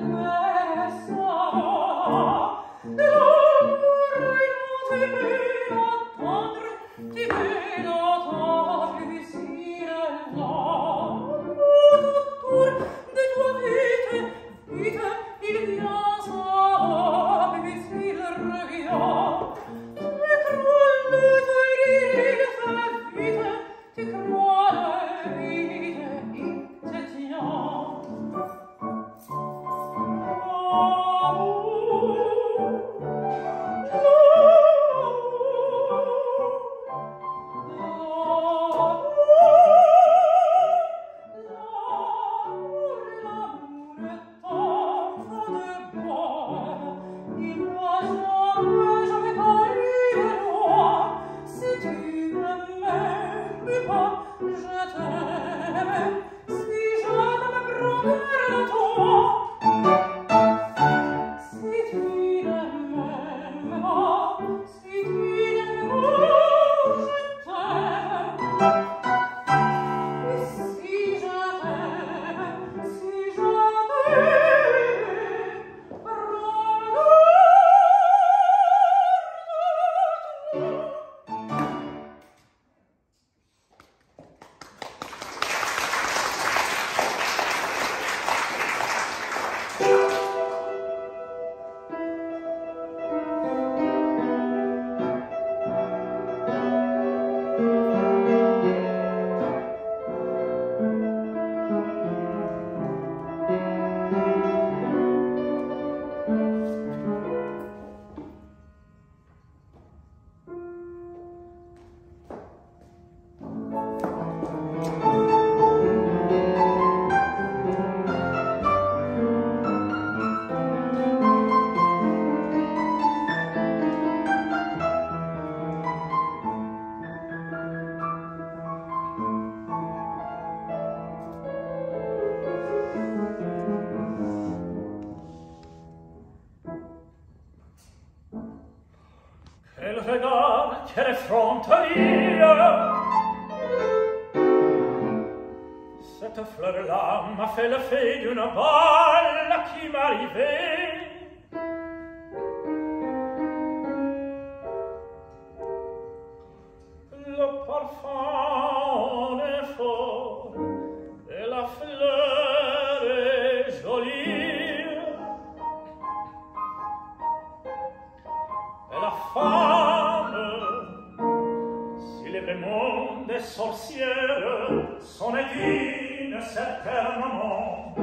my chiacchiere fronterie Cette fleur-là m'a fait la fée d'une balle qui m'arrivait le monde sorcière, son est étine s'éternement.